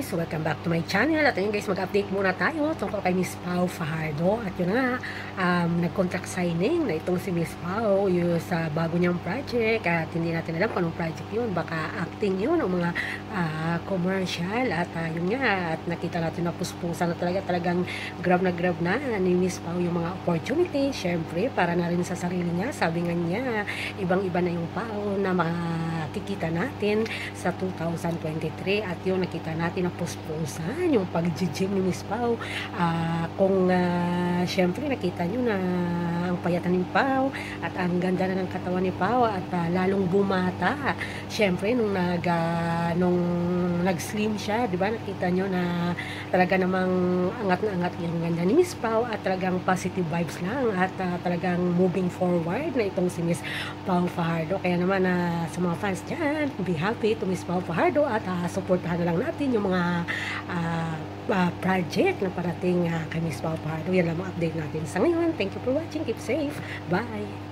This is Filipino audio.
So, welcome back to my channel. At yun guys, mag-update muna tayo tungkol kay Miss Pau Fajardo. At yun nga, um, nag-contract signing na itong si Miss Pau yung sa bago niyang project. At hindi natin alam kung anong project yun. Baka acting yun o mga uh, commercial. At uh, yun nga, at nakita natin na puspusan na talaga talagang grab na grab na ni Miss Pau yung mga opportunity. Siyempre, para na rin sa sarili niya. Sabi nga niya, ibang-iba na yung Pau na makikita natin sa 2023. At yun, nakita natin na puspusan yung pag-gym ni Miss Pau. Uh, kung uh, syempre nakita nyo na ang payatan ni Pau at ang ganda na ng katawan ni Pau at uh, lalong bumata. Syempre nung nag uh, nung nag-slim siya, 'di ba? Nakita nyo na talaga namang angat na angat yung ganda ni Miss Pau at talagang positive vibes lang at uh, talagang moving forward na itong si Miss Pau Fajardo. Kaya naman uh, sa mga fans diyan, be happy to Miss Pau Fajardo at uh, supportahan na lang natin yung mga uh, uh, project na parating uh, kay Miss Pao Pardo. Yan lang ang update natin sa ngayon. Thank you for watching. Keep safe. Bye!